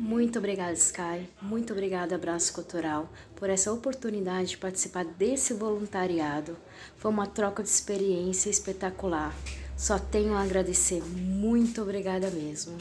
Muito obrigada, Sky. Muito obrigada, Abraço Cultural, por essa oportunidade de participar desse voluntariado. Foi uma troca de experiência espetacular. Só tenho a agradecer. Muito obrigada mesmo.